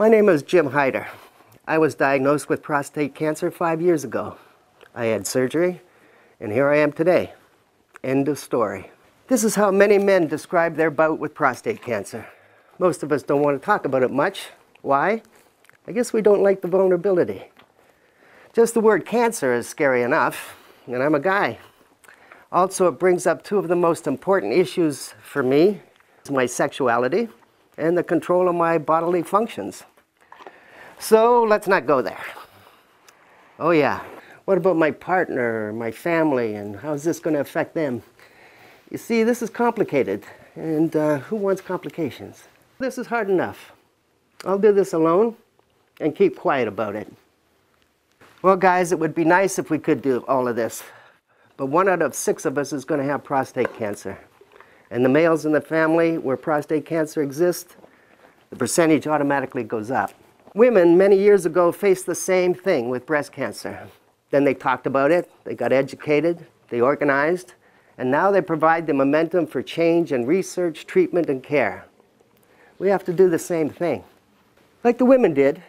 My name is Jim Hyder. I was diagnosed with prostate cancer five years ago. I had surgery, and here I am today. End of story. This is how many men describe their bout with prostate cancer. Most of us don't want to talk about it much. Why? I guess we don't like the vulnerability. Just the word cancer is scary enough, and I'm a guy. Also, it brings up two of the most important issues for me my sexuality and the control of my bodily functions. So let's not go there. Oh, yeah. What about my partner, my family, and how's this going to affect them? You see, this is complicated, and uh, who wants complications? This is hard enough. I'll do this alone and keep quiet about it. Well, guys, it would be nice if we could do all of this, but one out of six of us is going to have prostate cancer. And the males in the family where prostate cancer exists, the percentage automatically goes up. Women many years ago faced the same thing with breast cancer. Then they talked about it, they got educated, they organized, and now they provide the momentum for change in research, treatment, and care. We have to do the same thing. Like the women did,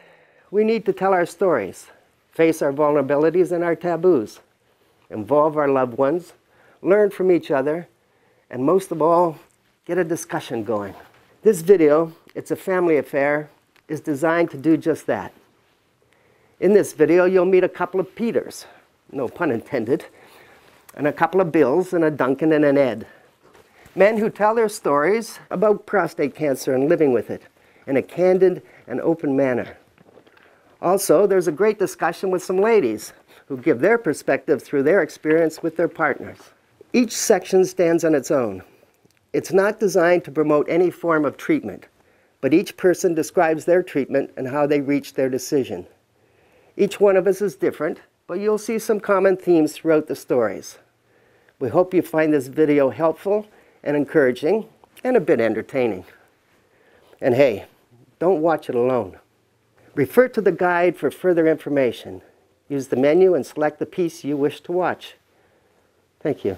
we need to tell our stories, face our vulnerabilities and our taboos, involve our loved ones, learn from each other, and most of all, get a discussion going. This video, it's a family affair, is designed to do just that. In this video, you'll meet a couple of Peters, no pun intended, and a couple of Bills and a Duncan and an Ed. Men who tell their stories about prostate cancer and living with it in a candid and open manner. Also, there's a great discussion with some ladies who give their perspective through their experience with their partners. Each section stands on its own. It's not designed to promote any form of treatment, but each person describes their treatment and how they reached their decision. Each one of us is different, but you'll see some common themes throughout the stories. We hope you find this video helpful and encouraging and a bit entertaining. And hey, don't watch it alone. Refer to the guide for further information. Use the menu and select the piece you wish to watch. Thank you.